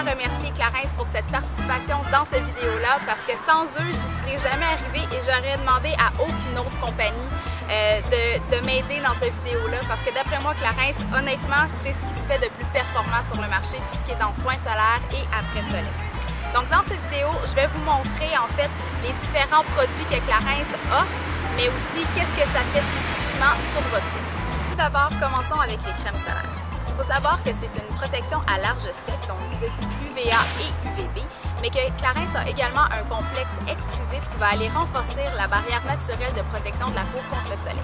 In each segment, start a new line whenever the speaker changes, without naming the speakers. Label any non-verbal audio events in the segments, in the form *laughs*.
remercier Clarence pour cette participation dans cette vidéo-là parce que sans eux, j'y serais jamais arrivée et j'aurais demandé à aucune autre compagnie euh, de, m'aider dans cette vidéo-là parce que d'après moi, Clarence, honnêtement, c'est ce qui se fait de plus performant sur le marché, tout ce qui est dans soins solaires et après-soleil. Donc dans cette vidéo, je vais vous montrer en fait les différents produits que Clarence offre, mais aussi qu'est-ce que ça fait spécifiquement sur votre peau. Tout d'abord, commençons avec les crèmes solaires. Faut savoir que c'est une protection à large spectre, donc dite UVA et UVB, mais que Clarins a également un complexe exclusif qui va aller renforcer la barrière naturelle de protection de la peau contre le soleil.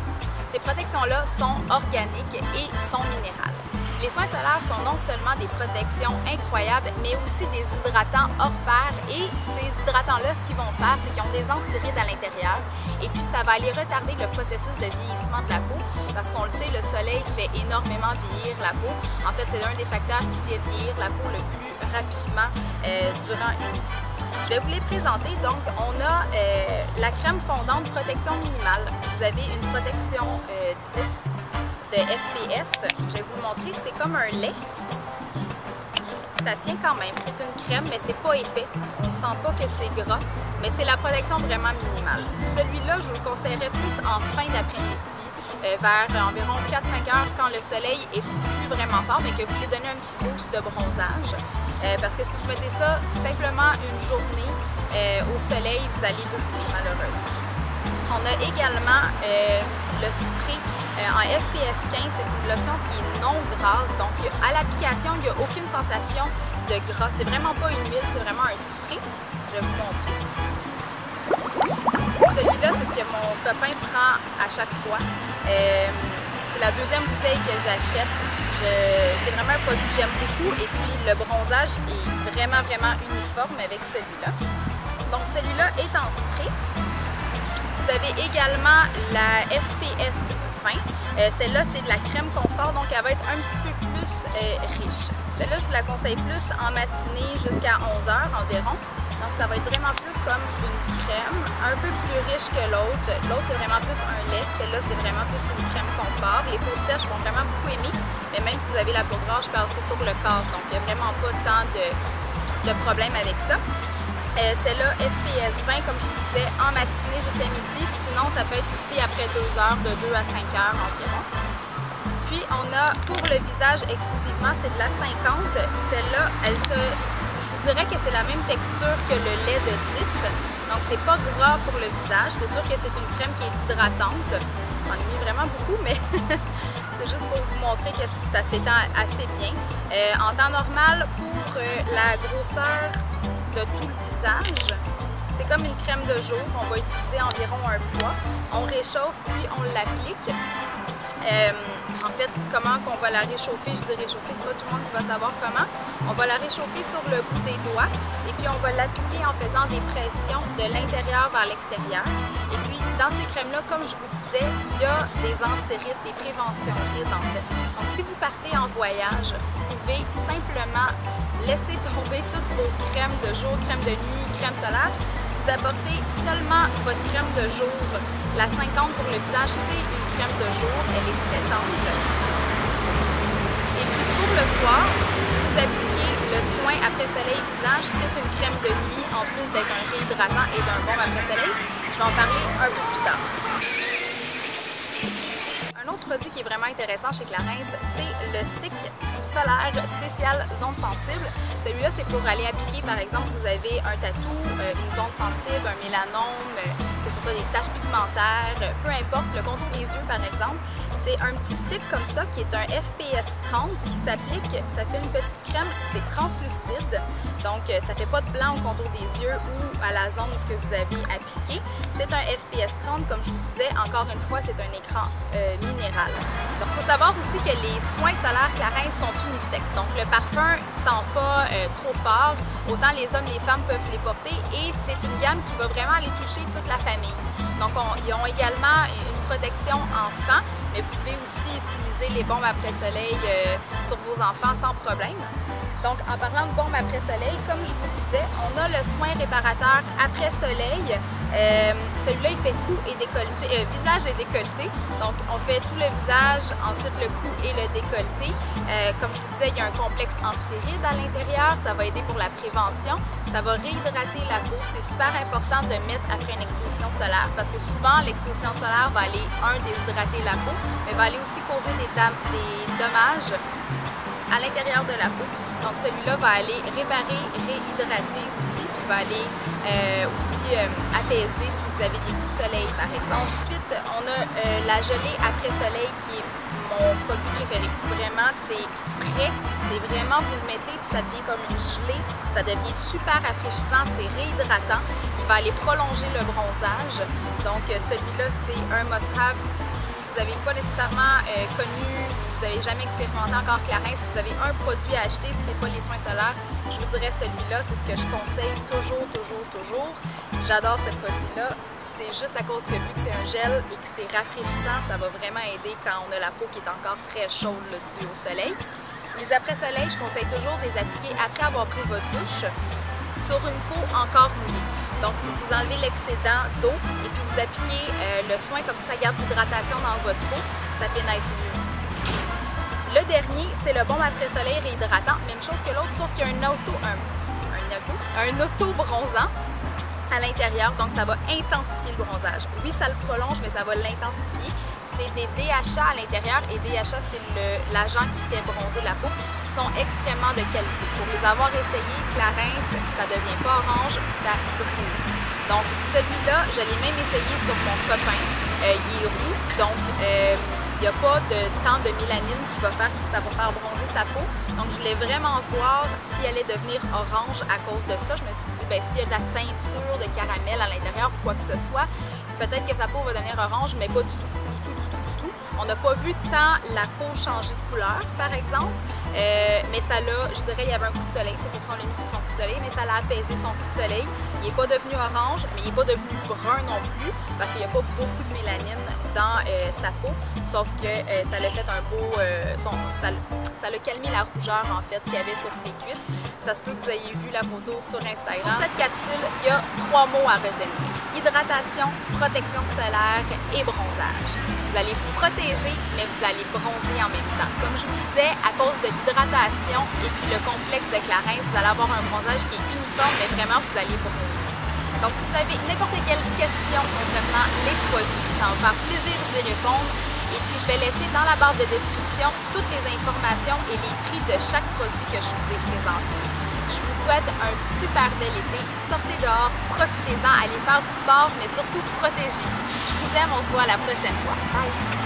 Ces protections-là sont organiques et sont minérales. Les soins solaires sont non seulement des protections incroyables, mais aussi des hydratants hors pair. Et ces hydratants-là, ce qu'ils vont faire, c'est qu'ils ont des antirides à l'intérieur. Et puis, ça va aller retarder le processus de vieillissement de la peau. Parce qu'on le sait, le soleil fait énormément vieillir la peau. En fait, c'est l'un des facteurs qui fait vieillir la peau le plus rapidement euh, durant une vie. Je vais vous les présenter. Donc, on a euh, la crème fondante protection minimale. Vous avez une protection 10 euh, FPS. Je vais vous montrer, c'est comme un lait. Ça tient quand même. C'est une crème, mais c'est pas épais. On sent pas que c'est gras, mais c'est la protection vraiment minimale. Celui-là, je vous le conseillerais plus en fin d'après-midi, euh, vers environ 4-5 heures quand le soleil est plus vraiment fort, mais que vous voulez donner un petit boost de bronzage. Euh, parce que si vous mettez ça simplement une journée euh, au soleil, vous allez brûler malheureusement. On a également le spray euh, en FPS 15, c'est une lotion qui est non grasse, donc à l'application, il n'y a aucune sensation de gras. C'est vraiment pas une huile, c'est vraiment un spray. Je vais vous montrer. Celui-là, c'est ce que mon copain prend à chaque fois. Euh, c'est la deuxième bouteille que j'achète. C'est vraiment un produit que j'aime beaucoup et puis le bronzage est vraiment, vraiment uniforme avec celui-là. Donc celui-là est en spray. Vous avez également la FPS 20. Euh, celle-là, c'est de la crème confort, donc elle va être un petit peu plus euh, riche. Celle-là, je vous la conseille plus en matinée jusqu'à 11h environ. Donc ça va être vraiment plus comme une crème, un peu plus riche que l'autre. L'autre, c'est vraiment plus un lait. Celle-là, c'est vraiment plus une crème confort. Les peaux sèches vont vraiment beaucoup aimer, mais même si vous avez la peau grasse, je parle c'est sur le corps. Donc il n'y a vraiment pas tant de, de problème avec ça. Euh, Celle-là, FPS 20, comme je vous disais, en matinée jusqu'à midi. Sinon, ça peut être aussi après 2 heures, de 2 à 5 heures environ. Puis, on a pour le visage exclusivement, c'est de la 50. Celle-là, elle se, je vous dirais que c'est la même texture que le lait de 10. Donc, c'est pas gras pour le visage. C'est sûr que c'est une crème qui est hydratante. J'en ai mis vraiment beaucoup, mais *laughs* c'est juste pour vous montrer que ça s'étend assez bien. Euh, en temps normal, pour euh, la grosseur de tout le visage. C'est comme une crème de jour. On va utiliser environ un poids. On réchauffe puis on l'applique. Euh, en fait, comment qu'on va la réchauffer, je dis réchauffer, c'est pas tout le monde qui va savoir comment. On va la réchauffer sur le bout des doigts et puis on va l'appliquer en faisant des pressions de l'intérieur vers l'extérieur. Et puis, dans ces crèmes-là, comme je vous disais, il y a des antirides, des préventions rides en fait. Donc, si vous partez en voyage, vous pouvez simplement laisser tomber toutes vos crèmes de jour, crème de nuit, crème solaire. Vous apportez seulement votre crème de jour. La 50 pour le visage, c'est une crème de jour. Elle est très tendre. Et puis pour le soir, vous appliquez le soin après soleil visage. C'est une crème de nuit en plus d'être un réhydratant et d'un bon après soleil. Je vais en parler un peu plus tard produit qui est vraiment intéressant chez Clarins, c'est le stick solaire spécial zone sensible. Celui-là, c'est pour aller appliquer, par exemple, si vous avez un tatou, euh, une zone sensible, un mélanome, euh, que ce soit des taches pigmentaires, euh, peu importe, le contour des yeux, par exemple. C'est un petit stick comme ça qui est un FPS 30 qui s'applique, ça fait une petite crème, c'est translucide, donc ça fait pas de blanc au contour des yeux ou à la zone que vous avez appliqué. C'est un FPS 30, comme je vous disais, encore une fois, c'est un écran Donc, il faut savoir aussi que les soins solaires Clarins sont unisexes. Donc, le parfum ne sent pas euh, trop fort. Autant les hommes les femmes peuvent les porter et c'est une gamme qui va vraiment aller toucher toute la famille. Donc, ils ont également une protection enfant, mais vous pouvez aussi utiliser les bombes après soleil euh, sur vos enfants sans problème. Donc, en parlant de bombe après soleil, comme je vous disais, on a le soin réparateur après soleil. Euh, celui-là, il fait cou et décolleté, euh, visage et décolleté. Donc, on fait tout le visage, ensuite le cou et le décolleté. Euh, comme je vous disais, il y a un complexe anti-rides à l'intérieur. Ça va aider pour la prévention. Ça va réhydrater la peau. C'est super important de mettre après une exposition solaire parce que souvent, l'exposition solaire va aller, un, déshydrater la peau, mais va aller aussi causer des, des dommages à l'intérieur de la peau. Donc celui-là va aller réparer, réhydrater aussi, il va aller euh, aussi euh, apaiser si vous avez des coups de soleil par exemple. Ensuite, on a euh, la gelée après soleil qui est mon produit préféré. Vraiment, c'est frais, c'est vraiment, vous le mettez puis ça devient comme une gelée, ça devient super rafraîchissant, c'est réhydratant. Il va aller prolonger le bronzage. Donc celui-là, c'est un must-have vous n'avez pas nécessairement euh, connu, vous n'avez jamais expérimenté encore Clarins, si vous avez un produit à acheter, si ce n'est pas les soins solaires, je vous dirais celui-là, c'est ce que je conseille toujours, toujours, toujours. J'adore ce produit-là. C'est juste à cause que vu que c'est un gel et que c'est rafraîchissant, ça va vraiment aider quand on a la peau qui est encore très chaude là, due au soleil. Les après-soleil, je conseille toujours de les appliquer après avoir pris votre douche sur une peau encore mouillée. Donc, vous enlevez l'excédent d'eau et puis vous appliquez euh, le soin comme ça, ça garde l'hydratation dans votre peau. Ça pénètre mieux aussi. Le dernier, c'est le bon après-soleil réhydratant. Même chose que l'autre, sauf qu'il y a un auto, un, un auto, un auto-bronzant à l'intérieur, donc ça va intensifier le bronzage. Oui, ça le prolonge, mais ça va l'intensifier. C'est des DHA à l'intérieur et DHA, c'est l'agent qui fait bronzer la peau, qui sont extrêmement de qualité. Pour les avoir essayés, Clarins, ça devient pas orange, ça brûle. Donc celui-là, je l'ai même essayé sur mon copain. Euh, il est roux, donc euh, il n'y a pas de temps de mélanine qui va faire que va faire bronzer sa peau. Donc je voulais vraiment voir si elle allait devenir orange à cause de ça. Je me suis dit, ben, s'il y a de la teinture de caramel à l'intérieur ou quoi que ce soit, peut-être que sa peau va devenir orange, mais pas du tout. On n'a pas vu tant la peau changer de couleur, par exemple, euh, mais ça l'a, je dirais, il y avait un coup de soleil, c'est pour ça qu'on l'a mis sur son coup de soleil, mais ça l'a apaisé son coup de soleil. Il n'est pas devenu orange, mais il n'est pas devenu brun non plus, parce qu'il n'y a pas beaucoup de mélanine dans euh, sa peau, sauf que euh, ça l'a fait un beau, ça, l'a calmé la rougeur, en fait, qu'il y avait sur ses cuisses. Ça se peut que vous ayez vu la photo sur Instagram. Pour cette capsule, il y a trois mots à retenir. Hydratation, protection solaire et bronzage. Vous allez vous protéger, mais vous allez bronzer en même temps. Comme je vous disais, à cause de l'hydratation et puis le complexe de Clarins, vous allez avoir un bronzage qui est uniforme, mais vraiment, vous allez bronzer. Donc, si vous avez n'importe quelle question concernant les produits, ça va me faire plaisir vous répondre. Et puis, je vais laisser dans la barre de description toutes les informations et les prix de chaque produit que je vous ai présenté. Un super bel été. Sortez dehors, profitez-en, allez faire du sport, mais surtout protégez-vous. Je vous aime, on se voit la prochaine fois. Bye!